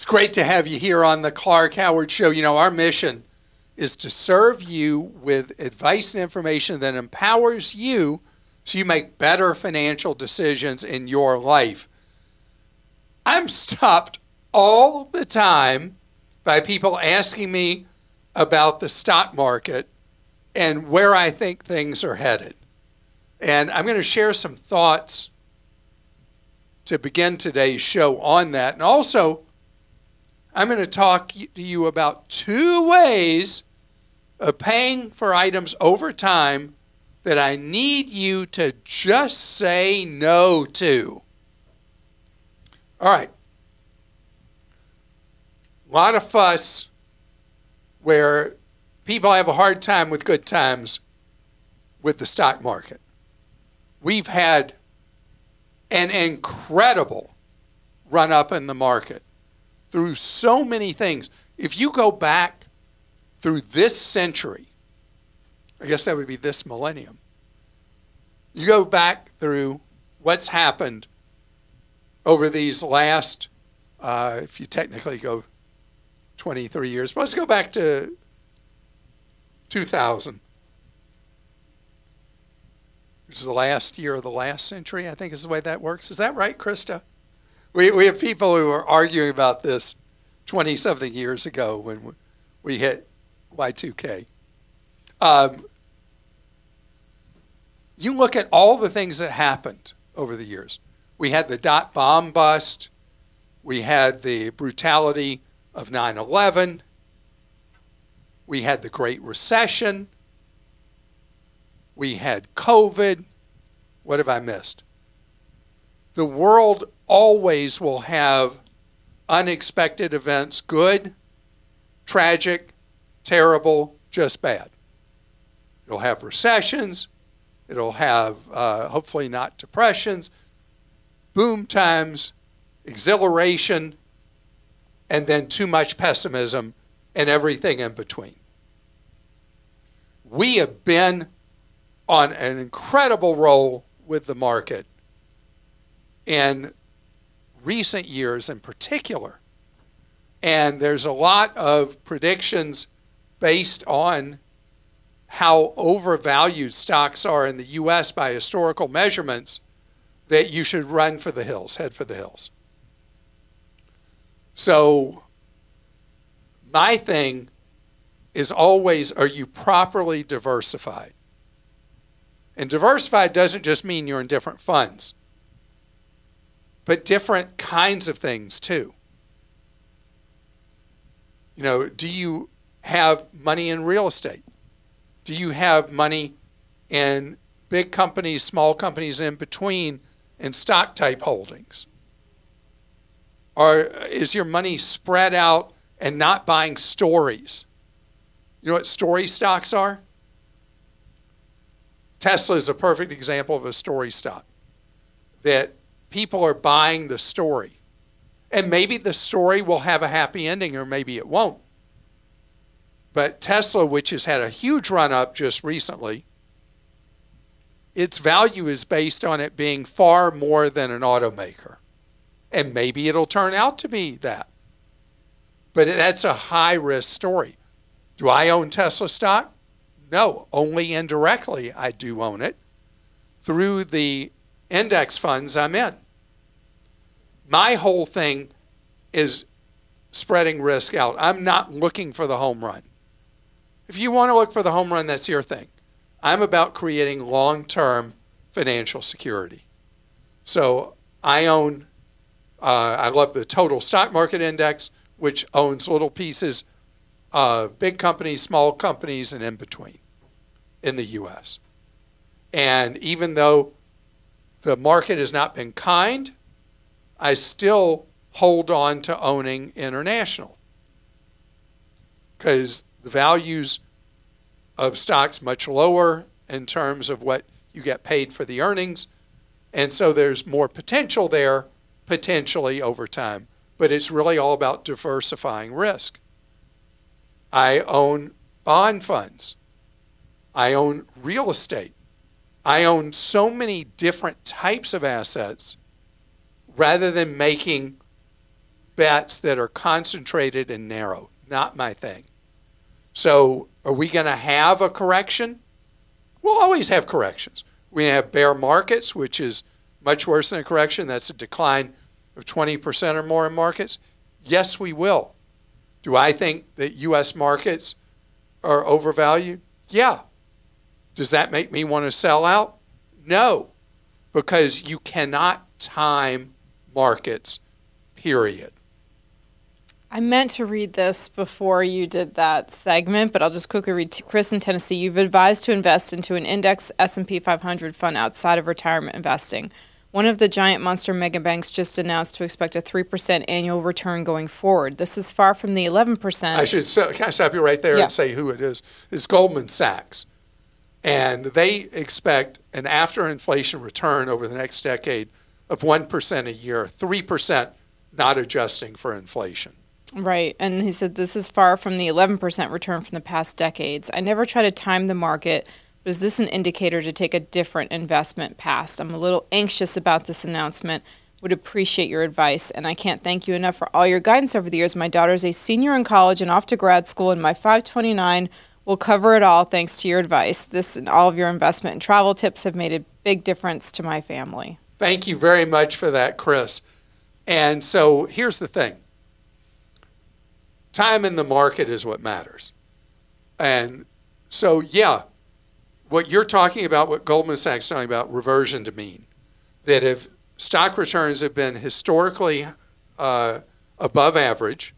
It's great to have you here on the Clark Howard Show. You know, our mission is to serve you with advice and information that empowers you so you make better financial decisions in your life. I'm stopped all the time by people asking me about the stock market and where I think things are headed. And I'm going to share some thoughts to begin today's show on that. And also, I'm going to talk to you about two ways of paying for items over time that I need you to just say no to. All right. A lot of fuss where people have a hard time with good times with the stock market. We've had an incredible run up in the market through so many things. If you go back through this century, I guess that would be this millennium, you go back through what's happened over these last, uh, if you technically go 23 years, but let's go back to 2000 which is the last year of the last century, I think is the way that works. Is that right, Christa? We, we have people who are arguing about this 20 something years ago when we hit Y2K. Um, you look at all the things that happened over the years. We had the dot bomb bust, we had the brutality of 9 11, we had the Great Recession, we had COVID. What have I missed? The world always will have unexpected events good, tragic, terrible, just bad. It'll have recessions. It'll have, uh, hopefully, not depressions, boom times, exhilaration, and then too much pessimism and everything in between. We have been on an incredible roll with the market in recent years in particular. And there's a lot of predictions based on how overvalued stocks are in the U.S. by historical measurements that you should run for the hills, head for the hills. So, my thing is always are you properly diversified? And diversified doesn't just mean you're in different funds, but different kinds of things too. You know, do you have money in real estate? Do you have money in big companies, small companies in between, and stock type holdings? Or is your money spread out and not buying stories? You know what story stocks are? Tesla is a perfect example of a story stock that people are buying the story. And maybe the story will have a happy ending or maybe it won't. But Tesla, which has had a huge run up just recently, its value is based on it being far more than an automaker. And maybe it'll turn out to be that. But that's a high risk story. Do I own Tesla stock? No, only indirectly I do own it through the index funds I'm in. My whole thing is spreading risk out. I'm not looking for the home run. If you want to look for the home run, that's your thing. I'm about creating long term financial security. So I own, uh, I love the total stock market index, which owns little pieces of big companies, small companies, and in between in the U.S. And even though the market has not been kind, I still hold on to owning international because the values of stocks much lower in terms of what you get paid for the earnings. And so there's more potential there potentially over time. But it's really all about diversifying risk. I own bond funds. I own real estate. I own so many different types of assets rather than making bets that are concentrated and narrow. Not my thing. So, are we going to have a correction? We'll always have corrections. We have bear markets, which is much worse than a correction. That's a decline of 20% or more in markets. Yes, we will. Do I think that U.S. markets are overvalued? Yeah. Does that make me want to sell out? No, because you cannot time markets, period. I meant to read this before you did that segment, but I'll just quickly read. To Chris in Tennessee, you've advised to invest into an index S&P 500 fund outside of retirement investing. One of the giant monster mega banks just announced to expect a 3% annual return going forward. This is far from the 11%. I should can I stop you right there Yeah. and say who it is? It's Goldman Sachs. And they expect an after inflation return over the next decade of 1% a year, 3% not adjusting for inflation. Right. And he said this is far from the 11% return from the past decades. I never try to time the market, but is this an indicator to take a different investment past? I'm a little anxious about this announcement. Would appreciate your advice, and I can't thank you enough for all your guidance over the years. My daughter's a senior in college and off to grad school, and my 529 will cover it all thanks to your advice. This and all of your investment and travel tips have made a big difference to my family. Thank you very much for that, Chris. And so here's the thing time in the market is what matters. And so, yeah, what you're talking about, what Goldman Sachs is talking about, reversion to mean. That if stock returns have been historically uh, above average,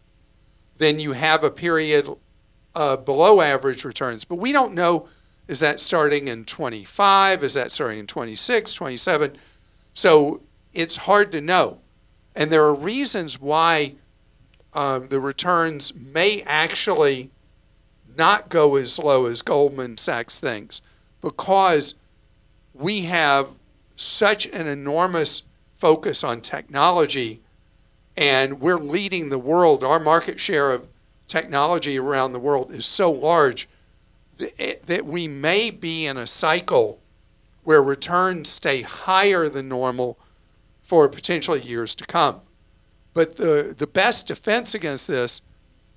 then you have a period uh, below average returns. But we don't know is that starting in 25? Is that starting in 26, 27? So it's hard to know. And there are reasons why um, the returns may actually not go as low as Goldman Sachs thinks because we have such an enormous focus on technology and we're leading the world. Our market share of technology around the world is so large that, eh, that we may be in a cycle where returns stay higher than normal for potentially years to come. But the, the best defense against this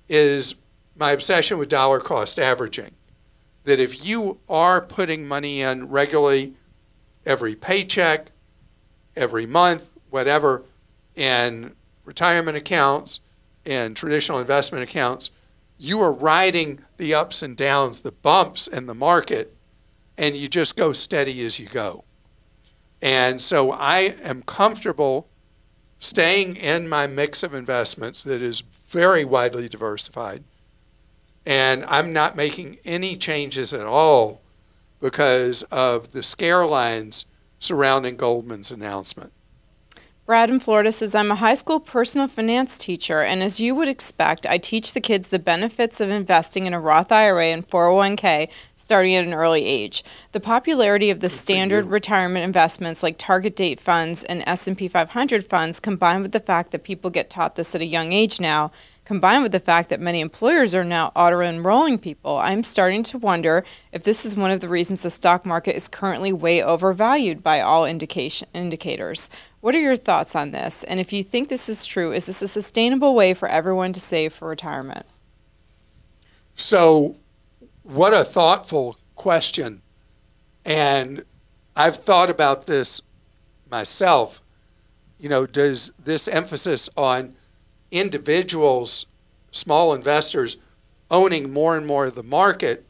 is my obsession with dollar cost averaging. That if you are putting money in regularly, every paycheck, every month, whatever, in retirement accounts and traditional investment accounts, you are riding the ups and downs, the bumps in the market, and you just go steady as you go. And so I am comfortable staying in my mix of investments that is very widely diversified. And I'm not making any changes at all because of the scare lines surrounding Goldman's announcement. Brad in Florida says, I'm a high school personal finance teacher, and as you would expect, I teach the kids the benefits of investing in a Roth IRA and 401k starting at an early age. The popularity of the standard retirement investments like target date funds and S&P 500 funds combined with the fact that people get taught this at a young age now, combined with the fact that many employers are now auto-enrolling people, I'm starting to wonder if this is one of the reasons the stock market is currently way overvalued by all indication indicators. What are your thoughts on this? And if you think this is true, is this a sustainable way for everyone to save for retirement? So, what a thoughtful question. And I've thought about this myself. You know, does this emphasis on individuals, small investors, owning more and more of the market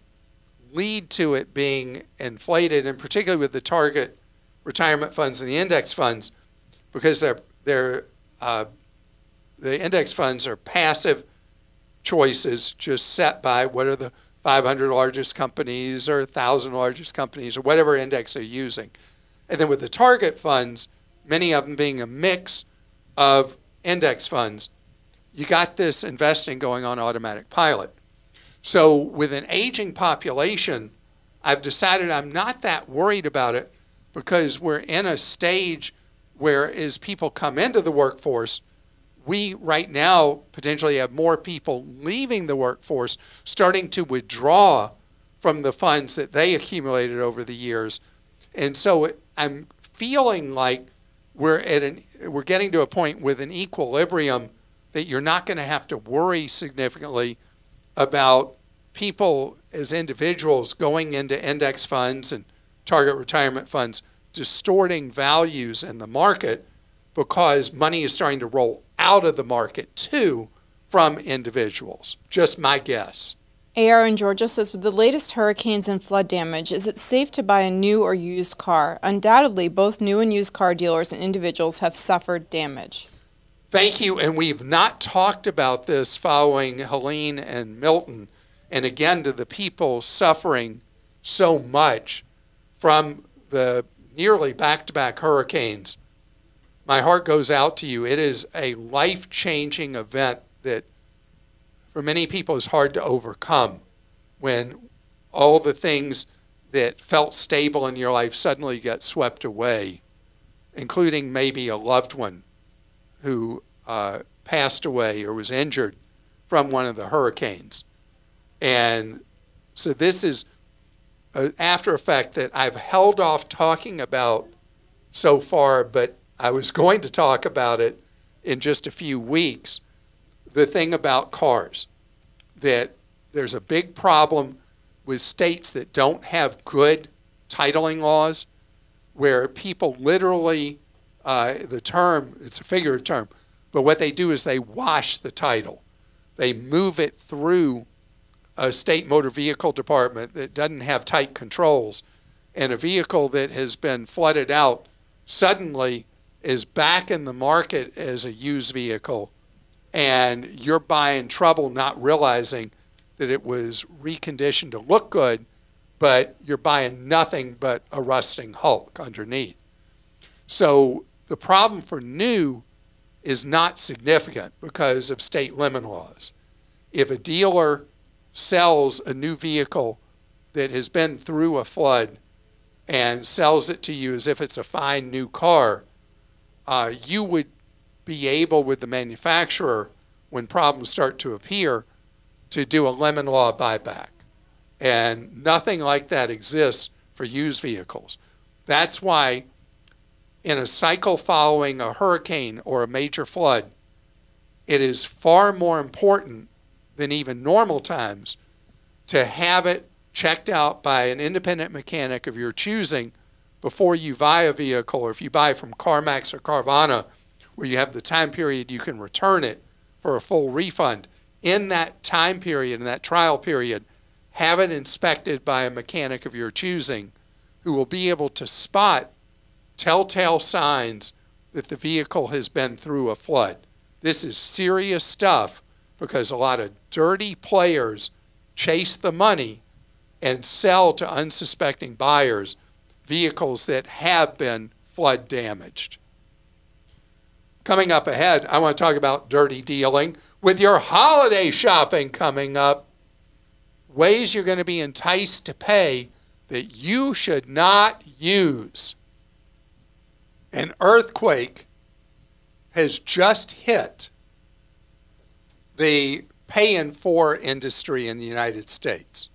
lead to it being inflated, and particularly with the target retirement funds and the index funds, because they're, they're, uh, the index funds are passive choices just set by what are the 500 largest companies or 1,000 largest companies or whatever index they're using. And then with the target funds, many of them being a mix of index funds, you got this investing going on automatic pilot. So with an aging population, I've decided I'm not that worried about it because we're in a stage where as people come into the workforce, we right now potentially have more people leaving the workforce starting to withdraw from the funds that they accumulated over the years. And so I'm feeling like we're at an we're getting to a point with an equilibrium that you're not going to have to worry significantly about people as individuals going into index funds and target retirement funds distorting values in the market because money is starting to roll out of the market too from individuals. Just my guess. AR in Georgia says with the latest hurricanes and flood damage, is it safe to buy a new or used car? Undoubtedly, both new and used car dealers and individuals have suffered damage. Thank you. And we've not talked about this following Helene and Milton. And again, to the people suffering so much from the nearly back to back hurricanes, my heart goes out to you. It is a life changing event that for many people is hard to overcome when all the things that felt stable in your life suddenly get swept away, including maybe a loved one who uh, passed away or was injured from one of the hurricanes. And so this is an after effect that I've held off talking about so far, but I was going to talk about it in just a few weeks. The thing about cars, that there's a big problem with states that don't have good titling laws, where people literally, uh, the term, it's a figurative term, but what they do is they wash the title. They move it through a state motor vehicle department that doesn't have tight controls. And a vehicle that has been flooded out suddenly is back in the market as a used vehicle. And you're buying trouble not realizing that it was reconditioned to look good, but you're buying nothing but a rusting hulk underneath. So the problem for new is not significant because of state lemon laws. If a dealer sells a new vehicle that has been through a flood and sells it to you as if it's a fine new car, uh, you would be able with the manufacturer, when problems start to appear, to do a lemon law buyback. And nothing like that exists for used vehicles. That's why in a cycle following a hurricane or a major flood, it is far more important than even normal times to have it checked out by an independent mechanic of your choosing before you buy a vehicle or if you buy from CarMax or Carvana where you have the time period you can return it for a full refund. In that time period, in that trial period, have it inspected by a mechanic of your choosing who will be able to spot telltale signs that the vehicle has been through a flood. This is serious stuff because a lot of dirty players chase the money and sell to unsuspecting buyers vehicles that have been flood damaged. Coming up ahead, I want to talk about dirty dealing. With your holiday shopping coming up, ways you're going to be enticed to pay that you should not use an earthquake has just hit the pay in four industry in the United States.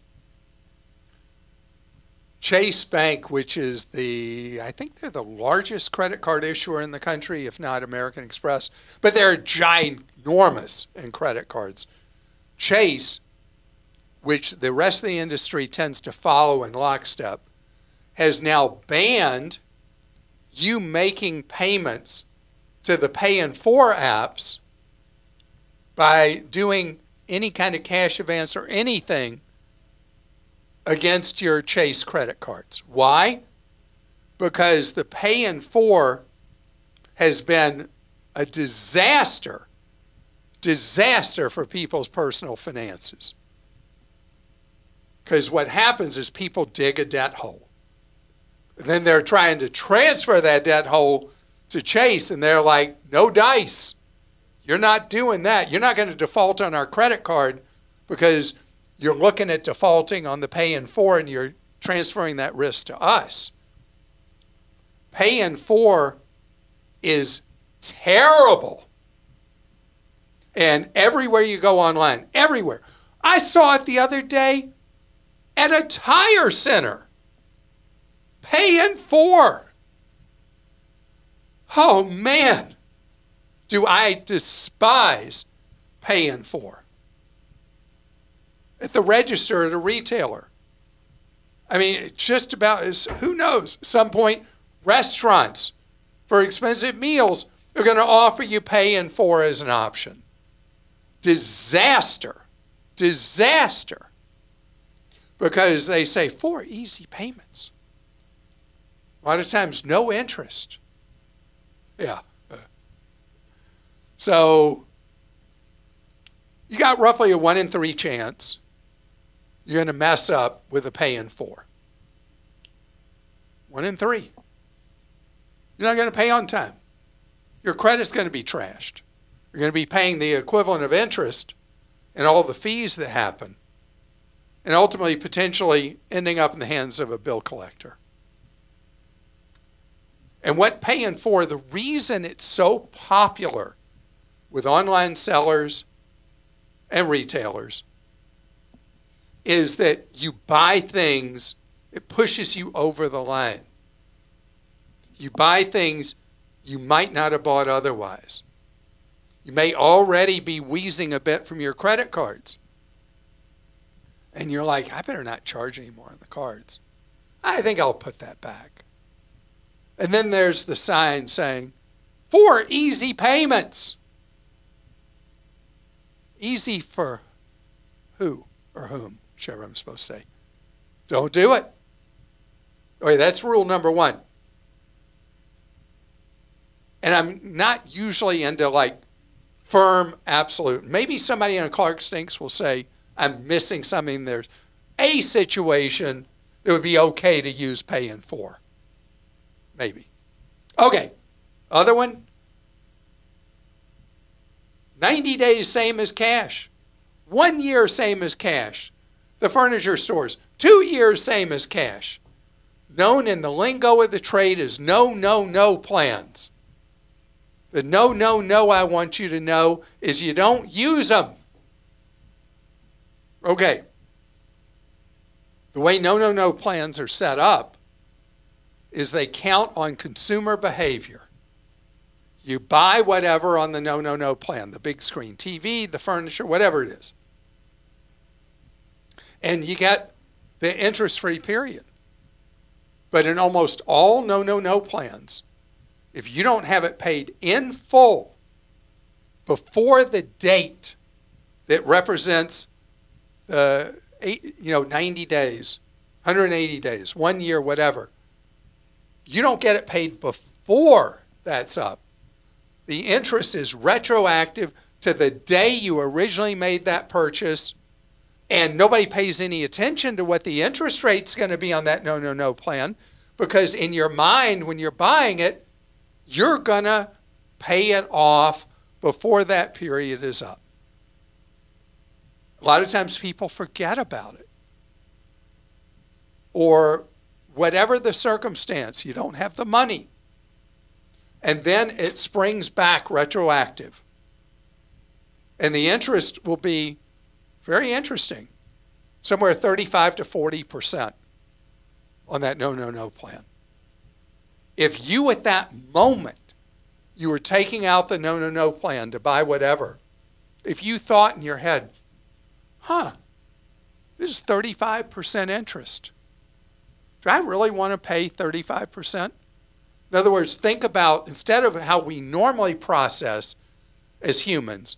Chase Bank, which is the, I think they're the largest credit card issuer in the country, if not American Express, but they're ginormous in credit cards. Chase, which the rest of the industry tends to follow in lockstep, has now banned you making payments to the Pay in 4 apps by doing any kind of cash advance or anything against your Chase credit cards. Why? Because the Pay in 4 has been a disaster, disaster for people's personal finances. Because what happens is people dig a debt hole then they're trying to transfer that debt hole to Chase, and they're like, no dice. You're not doing that. You're not going to default on our credit card because you're looking at defaulting on the pay in four and you're transferring that risk to us. Pay in four is terrible. And everywhere you go online, everywhere. I saw it the other day at a tire center pay in four. Oh man, do I despise pay in four? At the register at a retailer. I mean, just about who knows? Some point, restaurants for expensive meals are going to offer you pay in four as an option. Disaster. Disaster. Because they say four easy payments. A lot of times, no interest. Yeah. So, you got roughly a one in three chance you're going to mess up with a pay in four. One in three. You're not going to pay on time. Your credit's going to be trashed. You're going to be paying the equivalent of interest and all the fees that happen, and ultimately potentially ending up in the hands of a bill collector. And what pay in four, the reason it's so popular with online sellers and retailers is that you buy things, it pushes you over the line. You buy things you might not have bought otherwise. You may already be wheezing a bit from your credit cards. And you're like, I better not charge anymore on the cards. I think I'll put that back. And then there's the sign saying, for easy payments. Easy for who or whom, whichever I'm supposed to say. Don't do it. Okay, that's rule number one. And I'm not usually into like firm absolute. Maybe somebody in a Clark Stinks will say, I'm missing something. There's a situation that would be okay to use pay in four. Maybe. Okay. Other one 90 days, same as cash. One year, same as cash. The furniture stores, two years, same as cash. Known in the lingo of the trade as no, no, no plans. The no, no, no I want you to know is you don't use them. Okay. The way no, no, no plans are set up is they count on consumer behavior. You buy whatever on the no, no, no plan the big screen TV, the furniture, whatever it is. And you get the interest free period. But in almost all no, no, no plans, if you don't have it paid in full before the date that represents the eight, you know 90 days, 180 days, one year, whatever, you don't get it paid before that's up. The interest is retroactive to the day you originally made that purchase, and nobody pays any attention to what the interest rate's going to be on that no, no, no plan because in your mind, when you're buying it, you're going to pay it off before that period is up. A lot of times people forget about it. Or whatever the circumstance, you don't have the money. And then it springs back retroactive. And the interest will be very interesting, somewhere 35 to 40% on that no, no, no plan. If you at that moment you were taking out the no, no, no plan to buy whatever, if you thought in your head, huh, this is 35% interest. Do I really want to pay 35%? In other words, think about instead of how we normally process as humans,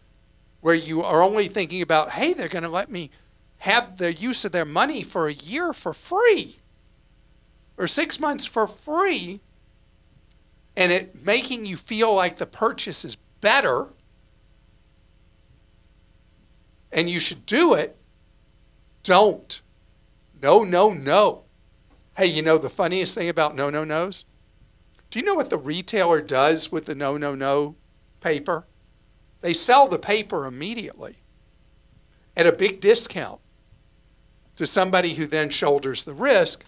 where you are only thinking about, hey, they're going to let me have the use of their money for a year for free or six months for free and it making you feel like the purchase is better and you should do it, don't. No, no, no. Hey, you know the funniest thing about no, no, no's? Do you know what the retailer does with the no, no, no paper? They sell the paper immediately at a big discount to somebody who then shoulders the risk,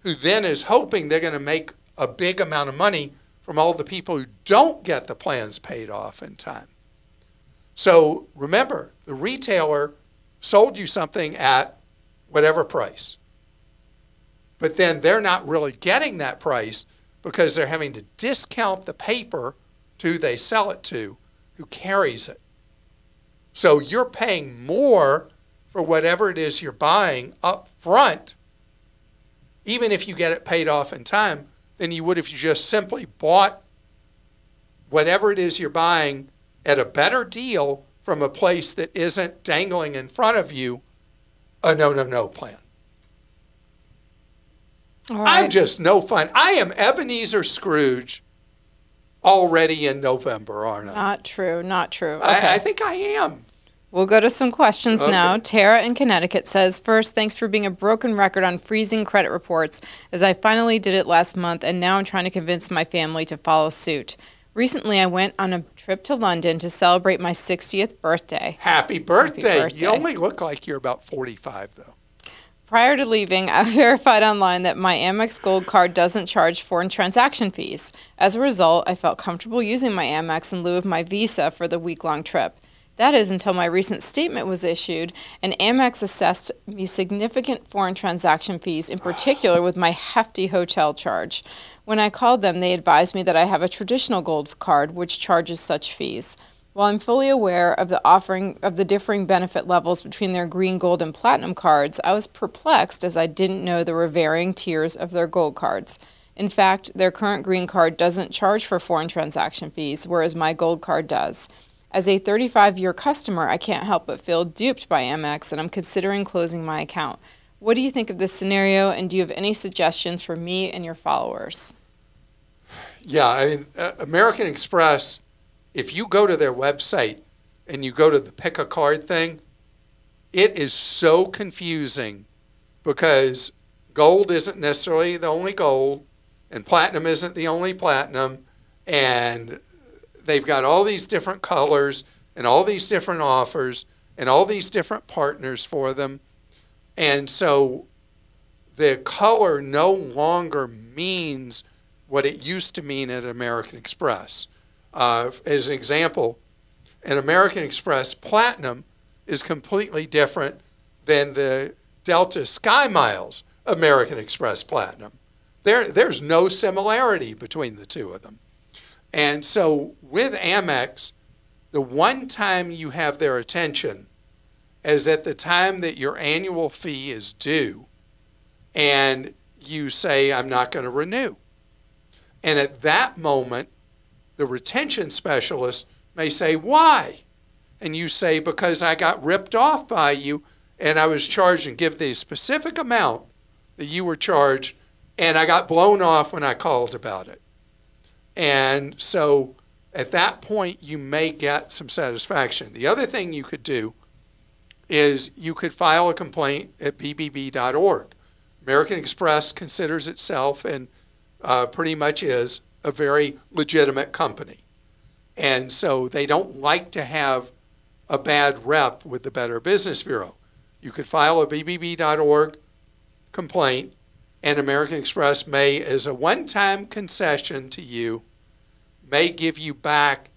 who then is hoping they're going to make a big amount of money from all the people who don't get the plans paid off in time. So remember, the retailer sold you something at whatever price. But then they're not really getting that price because they're having to discount the paper to who they sell it to who carries it. So you're paying more for whatever it is you're buying up front, even if you get it paid off in time, than you would if you just simply bought whatever it is you're buying at a better deal from a place that isn't dangling in front of you a no, no, no plan. Right. I'm just no fun. I am Ebenezer Scrooge already in November, aren't I? Not true. Not true. Okay. I, I think I am. We'll go to some questions Okay. now. Tara in Connecticut says, First, thanks for being a broken record on freezing credit reports, as I finally did it last month, and now I'm trying to convince my family to follow suit. Recently, I went on a trip to London to celebrate my 60th birthday. Happy birthday. birthday. You only look like you're about 45, though. Prior to leaving, I verified online that my Amex Gold card doesn't charge foreign transaction fees. As a result, I felt comfortable using my Amex in lieu of my Visa for the week long trip. That is until my recent statement was issued, and Amex assessed me significant foreign transaction fees, in particular with my hefty hotel charge. When I called them, they advised me that I have a traditional gold card, which charges such fees. While I'm fully aware of the offering of the differing benefit levels between their green, gold, and platinum cards, I was perplexed as I didn't know there were varying tiers of their gold cards. In fact, their current green card doesn't charge for foreign transaction fees, whereas my gold card does. As a 35 year customer, I can't help but feel duped by Amex and I'm considering closing my account. What do you think of this scenario, and do you have any suggestions for me and your followers? Yeah, I mean, uh, American Express, if you go to their website and you go to the pick a card thing, it is so confusing because gold isn't necessarily the only gold, and platinum isn't the only platinum, and they've got all these different colors and all these different offers and all these different partners for them. And so the color no longer means what it used to mean at American Express. Uh, as an example, an American Express Platinum is completely different than the Delta Sky Miles American Express Platinum. There, there's no similarity between the two of them. And so with Amex, the one time you have their attention is at the time that your annual fee is due and you say, I'm not going to renew. And at that moment, the retention specialist may say, Why? And you say, Because I got ripped off by you and I was charged and give the specific amount that you were charged, and I got blown off when I called about it. And so at that point, you may get some satisfaction. The other thing you could do is you could file a complaint at bbb.org. American Express considers itself and uh, pretty much is a very legitimate company. And so they don't like to have a bad rep with the Better Business Bureau. You could file a bbb.org complaint, and American Express may, as a one time concession to you, may give you back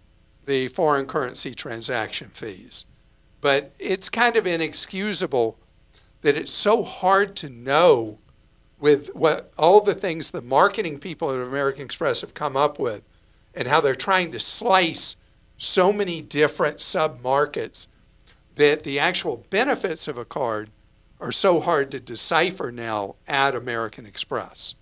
the foreign currency transaction fees. But it's kind of inexcusable that it's so hard to know with what all the things the marketing people at American Express have come up with and how they're trying to slice so many different sub markets that the actual benefits of a card are so hard to decipher now at American Express.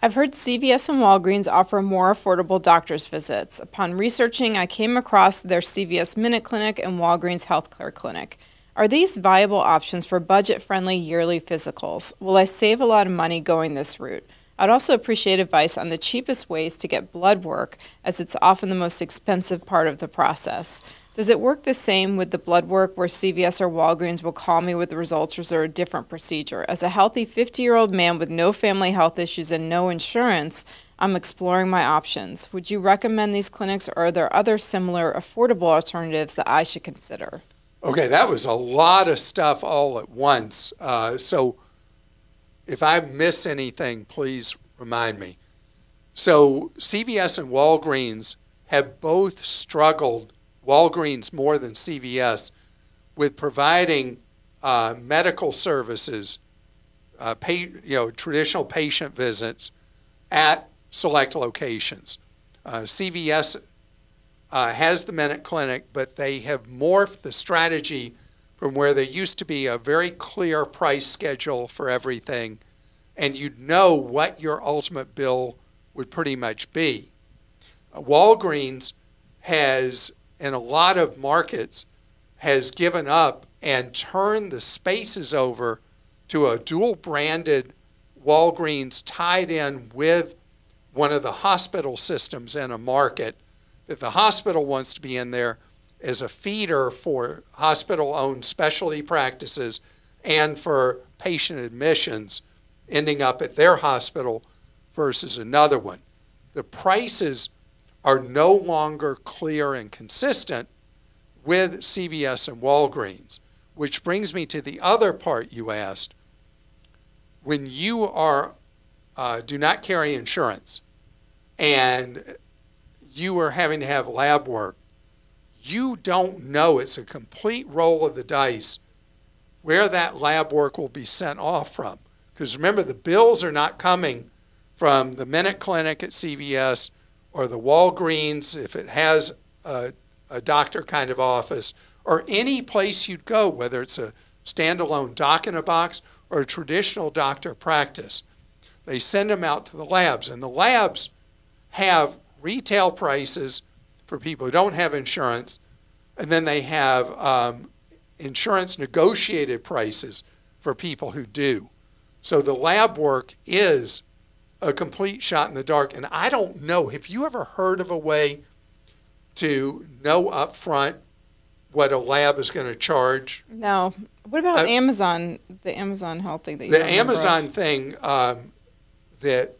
I've heard CVS and Walgreens offer more affordable doctor's visits. Upon researching, I came across their CVS Minute Clinic and Walgreens Healthcare Clinic. Are these viable options for budget friendly yearly physicals? Will I save a lot of money going this route? I'd also appreciate advice on the cheapest ways to get blood work, as it's often the most expensive part of the process. Does it work the same with the blood work where CVS or Walgreens will call me with the results or is there a different procedure? As a healthy 50 year old man with no family health issues and no insurance, I'm exploring my options. Would you recommend these clinics or are there other similar affordable alternatives that I should consider? Okay, that was a lot of stuff all at once. Uh, so if I miss anything, please remind me. So CVS and Walgreens have both struggled, Walgreens more than CVS, with providing uh, medical services, uh, pay, you know, traditional patient visits at select locations. Uh, CVS uh, has the Minute Clinic, but they have morphed the strategy from where there used to be a very clear price schedule for everything, and you'd know what your ultimate bill would pretty much be. Uh, Walgreens has, in a lot of markets, has given up and turned the spaces over to a dual branded Walgreens tied in with one of the hospital systems in a market that the hospital wants to be in there as a feeder for hospital owned specialty practices and for patient admissions ending up at their hospital versus another one. The prices are no longer clear and consistent with CVS and Walgreens, which brings me to the other part you asked. When you are uh, do not carry insurance and you are having to have lab work, you don't know. It's a complete roll of the dice where that lab work will be sent off from. Because remember, the bills are not coming from the Minute Clinic at CVS or the Walgreens, if it has a, a doctor kind of office, or any place you'd go, whether it's a standalone doc in a box or a traditional doctor practice. They send them out to the labs, and the labs have retail prices for people who don't have insurance, and then they have um, insurance negotiated prices for people who do. So the lab work is a complete shot in the dark. And I don't know, have you ever heard of a way to know up front what a lab is going to charge? No. What about uh, Amazon, the Amazon Health thing that you The Amazon thing um, that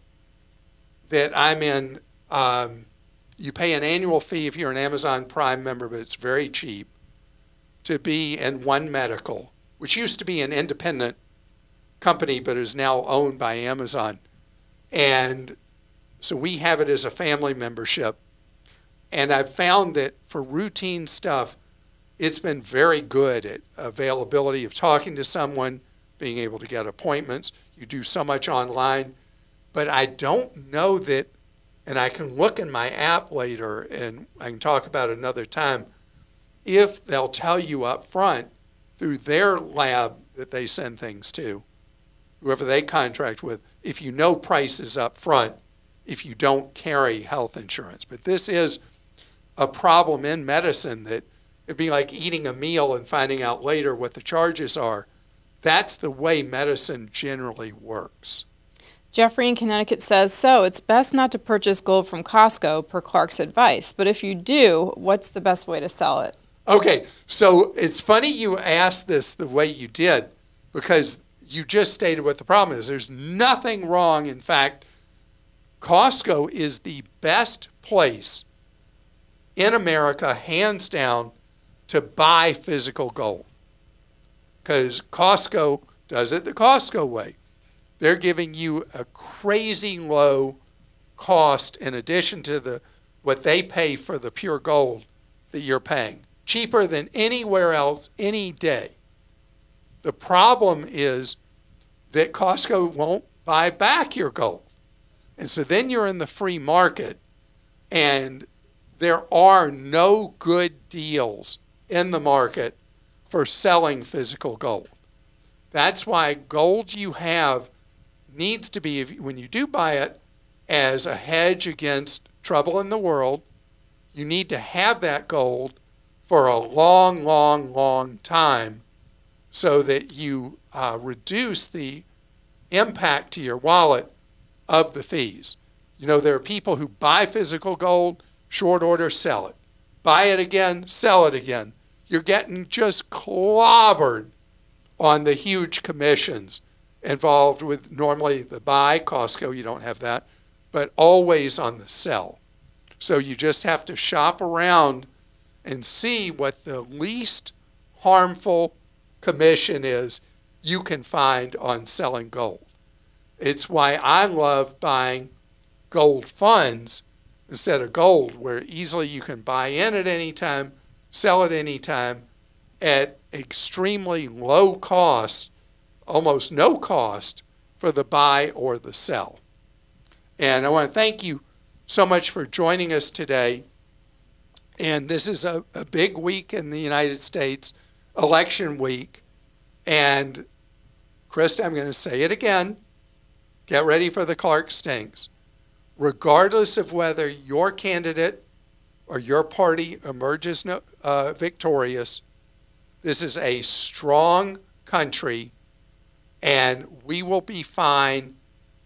that I'm in um, you pay an annual fee if you're an Amazon Prime member, but it's very cheap to be in One Medical, which used to be an independent company but is now owned by Amazon. And so we have it as a family membership. And I've found that for routine stuff, it's been very good at availability of talking to someone, being able to get appointments. You do so much online. But I don't know that and I can look in my app later and I can talk about it another time if they'll tell you up front through their lab that they send things to, whoever they contract with, if you know prices up front, if you don't carry health insurance. But this is a problem in medicine that it'd be like eating a meal and finding out later what the charges are. That's the way medicine generally works. Jeffrey in Connecticut says, So it's best not to purchase gold from Costco, per Clark's advice. But if you do, what's the best way to sell it? Okay, so it's funny you asked this the way you did because you just stated what the problem is. There's nothing wrong. In fact, Costco is the best place in America, hands down, to buy physical gold because Costco does it the Costco way. They're giving you a crazy low cost in addition to the what they pay for the pure gold that you're paying. Cheaper than anywhere else any day. The problem is that Costco won't buy back your gold. And so then you're in the free market and there are no good deals in the market for selling physical gold. That's why gold you have needs to be, when you do buy it, as a hedge against trouble in the world. You need to have that gold for a long, long, long time so that you uh, reduce the impact to your wallet of the fees. You know, there are people who buy physical gold, short order, sell it. Buy it again, sell it again. You're getting just clobbered on the huge commissions involved with normally the buy, Costco, you don't have that, but always on the sell. So you just have to shop around and see what the least harmful commission is you can find on selling gold. It's why I love buying gold funds instead of gold, where easily you can buy in at any time, sell at any time at extremely low cost almost no cost for the buy or the sell. And I want to thank you so much for joining us today. And this is a, a big week in the United States, election week. And, Christa, I'm going to say it again. Get ready for the Clark Stinks. Regardless of whether your candidate or your party emerges uh, victorious, this is a strong country and we will be fine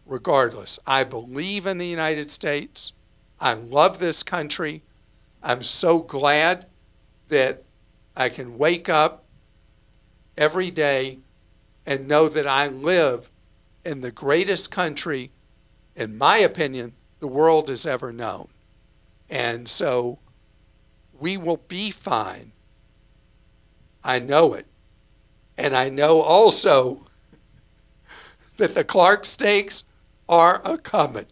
regardless. I believe in the United States. I love this country. I'm so glad that I can wake up every day and know that I live in the greatest country, in my opinion, the world has ever known. And so we will be fine. I know it. And I know also that the Clark Stinks are a coming.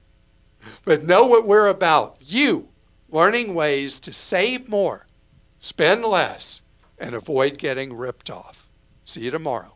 But know what we're about. You learning ways to save more, spend less, and avoid getting ripped off. See you tomorrow.